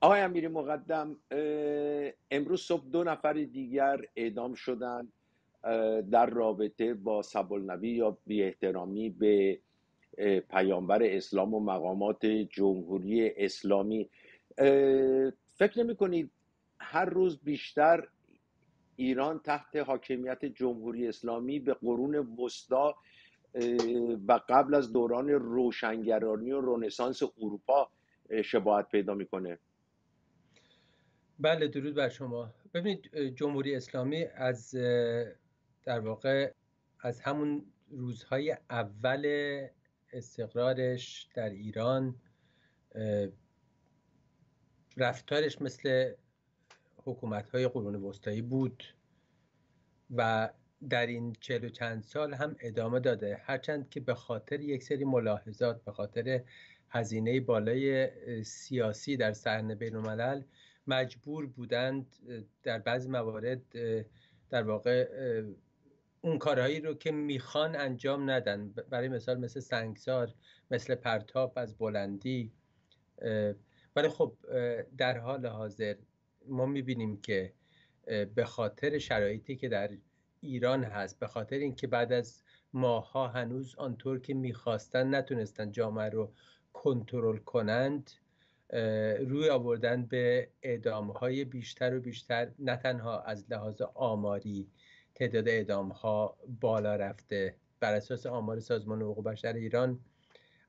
آقای امیری مقدم امروز صبح دو نفر دیگر اعدام شدن در رابطه با سبالنبی یا بی احترامی به پیامبر اسلام و مقامات جمهوری اسلامی. فکر نمی کنید هر روز بیشتر ایران تحت حاکمیت جمهوری اسلامی به قرون وسطا و قبل از دوران روشنگرانی و رنسانس اروپا شباهت پیدا می‌کنه. بله درود بر شما. ببینید جمهوری اسلامی از در واقع از همون روزهای اول استقرارش در ایران رفتارش مثل حکومت های قرون وسطایی بود و در این چهل و چند سال هم ادامه داده. هرچند که به خاطر یک سری ملاحظات به خاطر هزینه بالای سیاسی در صحنه بین الملل مجبور بودند در بعضی موارد در واقع اون کارهایی رو که می‌خوان انجام ندن. برای مثال مثل سنگسار مثل پرتاب از بلندی ولی خب در حال حاضر ما می‌بینیم که به خاطر شرایطی که در ایران هست به خاطر اینکه بعد از ماها هنوز آنطور که می‌خواستن نتونستن جامعه رو کنترل کنند روی آوردن به اعدام های بیشتر و بیشتر نه تنها از لحاظ آماری تعداد اعدام ها بالا رفته بر اساس آمار سازمان حقوق بشر ایران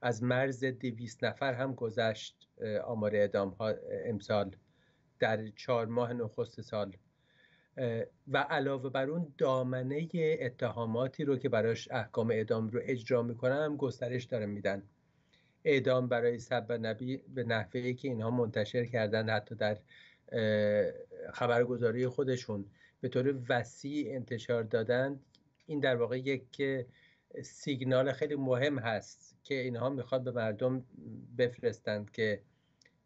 از مرز دویست نفر هم گذشت آمار اعدام ها امسال. در چهار ماه نخست سال. و علاوه بر اون دامنه اتهاماتی رو که براش احکام اعدام رو اجرا می‌کنن هم گسترش داره میدن. اعدام برای سب نبی به نحوه که اینها منتشر کردن حتی در خبرگزاری خودشون به طور وسیع انتشار دادن این در واقع یک سیگنال خیلی مهم هست که اینها می‌خواد به مردم بفرستند که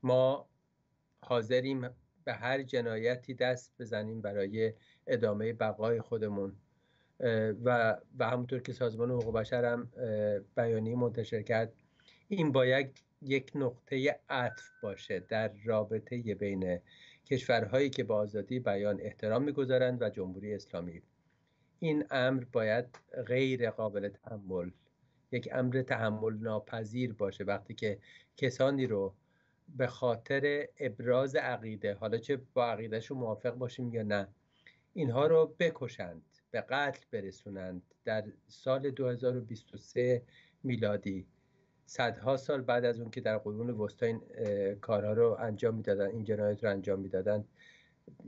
ما حاضریم به هر جنایتی دست بزنیم برای ادامه بقای خودمون. و و همونطور که سازمان حقوق بشر هم بیانیه منتشر کرد این باید یک نقطه عطف باشه در رابطه بین کشورهایی که با آزادی بیان احترام می‌گذارند و جمهوری اسلامی. این امر باید غیر قابل تحمل یک امر تحمل ناپذیر باشه. وقتی که کسانی رو به خاطر ابراز عقیده. حالا چه با عقیدهشون موافق باشیم یا نه. اینها رو بکشند به قتل برسونند در سال 2023 میلادی. صدها سال بعد از اون که در قرون وسطا این کارها رو انجام می‌دادن این جنایت رو انجام می‌دادن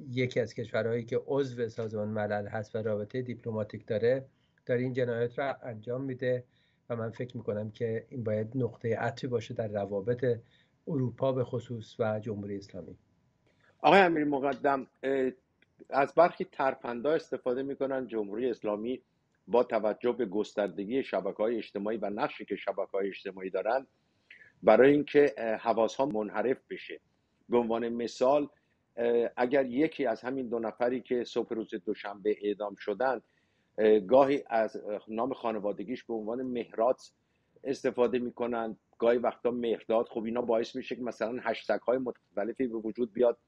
یکی از کشورهایی که عضو سازمان ملل هست و رابطه دیپلماتیک داره داره این جنایت رو انجام میده. و من فکر می‌کنم که این باید نقطه عطفی باشه در روابط اروپا به خصوص و جمهوری اسلامی. آقای امیر مقدم از برخی ترپندا استفاده می‌کنن جمهوری اسلامی با توجه به گستردگی شبکه های اجتماعی و نقشی که شبکه های اجتماعی دارن برای اینکه حواس ها منحرف بشه. به عنوان مثال اگر یکی از همین دو نفری که صبح روز دوشنبه اعدام شدن گاهی از نام خانوادگیش به عنوان مهرات استفاده می‌کنن. گاهی وقتا مهرداد خب اینا باعث میشه که مثلا هشتگ های مختلفی به وجود بیاد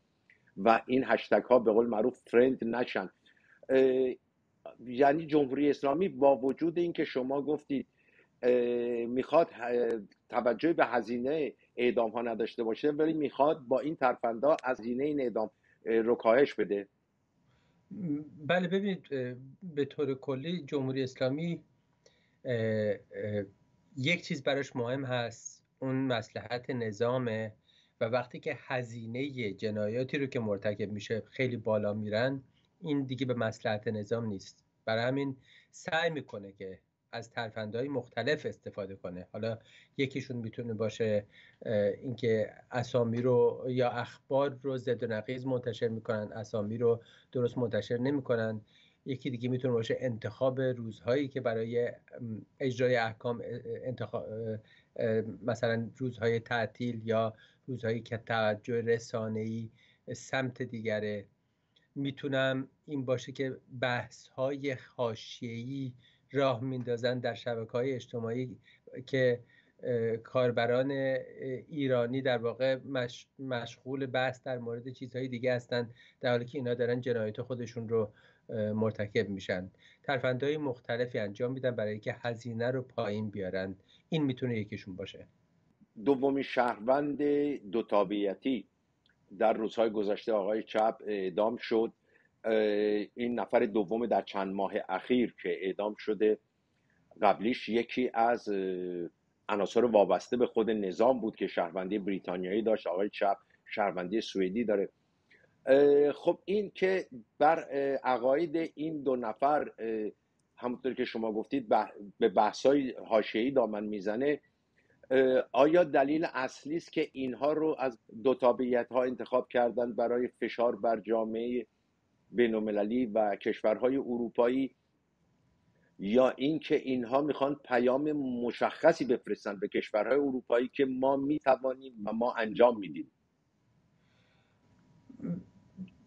و این هشتگ ها به قول معروف ترند نشن. یعنی جمهوری اسلامی با وجود اینکه شما گفتید می‌خواد توجه به هزینه اعدام ها نداشته باشه ولی می‌خواد با این ترفندا از هزینه این اعدام رو کاهش بده. بله ببینید به طور کلی جمهوری اسلامی یک چیز براش مهم هست. اون مسلحت نظامه و وقتی که هزینه جنایاتی رو که مرتکب میشه خیلی بالا میرن این دیگه به مسلحت نظام نیست. برای همین سعی می‌کنه که از ترفندهای مختلف استفاده کنه. حالا یکیشون می‌تونه باشه اینکه اسامی رو یا اخبار رو زد و نقیز منتشر می‌کنن اسامی رو درست منتشر نمی‌کنن. یکی دیگه می‌تونه باشه انتخاب روزهایی که برای اجرای احکام انتخاب مثلا روزهای تعطیل یا روزهایی که توجه رسانه‌ای سمت دیگره. می‌تونم این باشه که بحث های راه میندازن در شبکه های اجتماعی که کاربران ایرانی در واقع مشغول بحث در مورد چیزهای دیگه هستند در حالی که اینا دارن جنایت خودشون رو مرتکب میشن. ترفندهای مختلفی انجام میدن برای اینکه هزینه رو پایین بیارن. این می‌تونه یکیشون باشه. دومی شهروند دو تابعیتی. در روزهای گذشته آقای چپ اعدام شد. این نفر دوم در چند ماه اخیر که اعدام شده. قبلیش یکی از عناصر وابسته به خود نظام بود که شهروندی بریتانیایی داشت. آقای چپ شهروندی سوئدی داره. خب این که بر عقاید این دو نفر همونطور که شما گفتید به بحثای حاشیه‌ای دامن می‌زنه آیا دلیل اصلی است که اینها رو از دو تابعیت ها انتخاب کردن برای فشار بر جامعه بینالمللی و کشورهای اروپایی یا اینکه اینها می‌خوان پیام مشخصی بفرستن به کشورهای اروپایی که ما می‌توانیم و ما انجام میدیم؟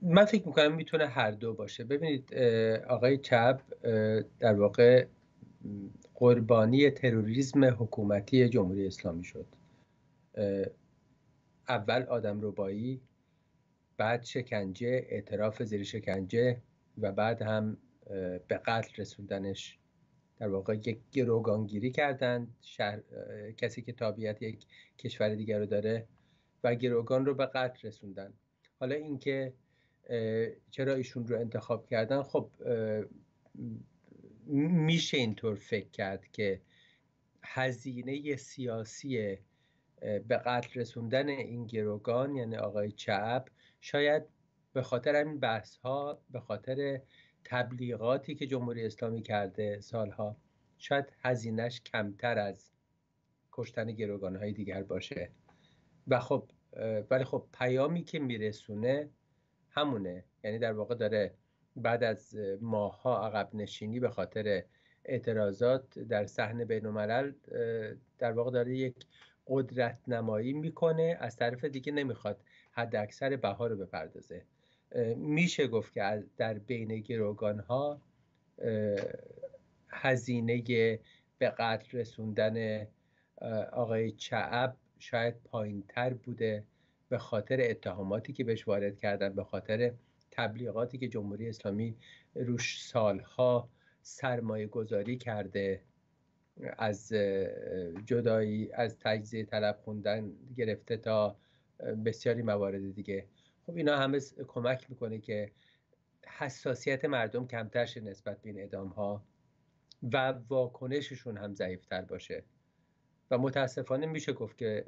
من فکر می‌کنم می‌تونه هر دو باشه. ببینید آقای چپ در واقع قربانی تروریسم حکومتی جمهوری اسلامی شد. اول آدم ربایی بعد شکنجه اعتراف زیر شکنجه و بعد هم به قتل رسوندنش. در واقع یک گروگانگیری کردند. شهر، کسی که تابعیت یک کشور دیگر رو داره و گروگان رو به قتل رسوندن. حالا اینکه چرا ایشون رو انتخاب کردن؟ خب میشه اینطور فکر کرد که هزینه سیاسی به قتل رسوندن این گروگان یعنی آقای چپ شاید به خاطر همین بحث ها به خاطر تبلیغاتی که جمهوری اسلامی کرده سالها شاید هزینهش کمتر از کشتن گروگان های دیگر باشه. و خب ولی خب پیامی که میرسونه همونه. یعنی در واقع داره بعد از ماهها عقب نشینی به خاطر اعتراضات در صحنه بین الملل در واقع داره یک قدرت نمایی می‌کنه از طرف دیگه نمی‌خواد حد اکثر بها رو بپردازه. میشه گفت که در بین گروگان ها هزینه به قتل رسوندن آقای چعب شاید پایین تر بوده. به خاطر اتهاماتی که بهش وارد کردن به خاطر تبلیغاتی که جمهوری اسلامی روش سالها سرمایه گذاری کرده از جدایی از تجزیه طلب خوندن گرفته تا بسیاری موارد دیگه. خب اینا همه کمک می‌کنه که حساسیت مردم کمتر شه نسبت به این ادام ها و واکنششون هم ضعیفتر باشه. و متاسفانه میشه گفت که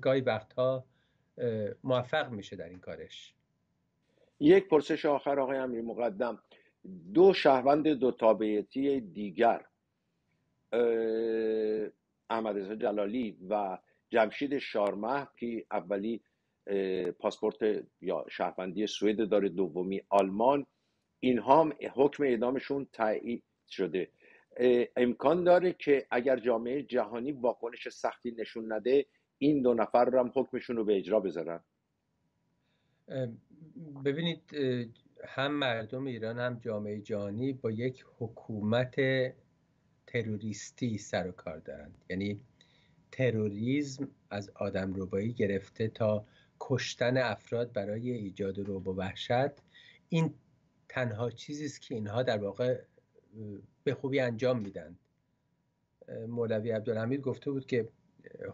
گاهی وقتها موفق میشه در این کارش. یک پرسش آخر آقای امیر مقدم. دو شهروند دو تابعیتی دیگر احمد جلالی و جمشید شارمه که اولی پاسپورت یا شهروندی سوئد داره دومی آلمان. اینها هم حکم اعدامشون تایید شده. امکان داره که اگر جامعه جهانی واکنش سختی نشون نده این دو نفر رو هم حکمشون رو به اجرا بذارن. ببینید هم مردم ایران هم جامعه جهانی با یک حکومت تروریستی سر و کار دارند. یعنی تروریسم از آدم روبایی گرفته تا کشتن افراد برای ایجاد روب و وحشت. این تنها چیزی است که اینها در واقع به خوبی انجام میدن. مولوی عبدالحمید گفته بود که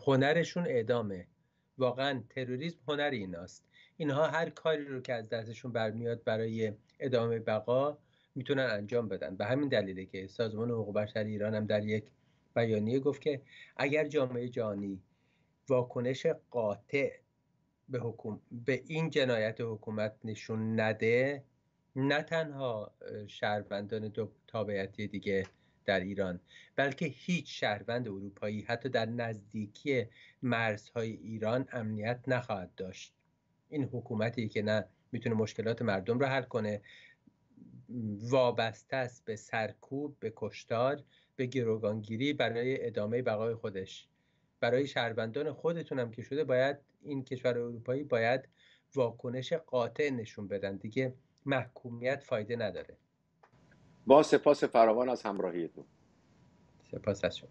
هنرشون اعدامه. واقعا تروریسم هنر ایناست. اینها هر کاری رو که از دستشون برمیاد برای ادامه بقا می‌تونن انجام بدن. به همین دلیله که سازمان حقوق بشر ایران هم در یک بیانیه گفت که اگر جامعه جهانی واکنش قاطع به, حکوم... به این جنایت حکومت نشون نده نه تنها شهروندان دو تابعیتی دیگه در ایران بلکه هیچ شهروند اروپایی حتی در نزدیکی مرزهای ایران امنیت نخواهد داشت. این حکومتی که نه می‌تونه مشکلات مردم رو حل کنه. وابسته است به سرکوب به کشتار به گروگانگیری برای ادامه بقای خودش. برای شهروندان خودتون هم که شده باید این کشور اروپایی باید واکنش قاطع نشون بدن. دیگه محکومیت فایده نداره. با سپاس فراوان از همراهیتون. سپاس از شما.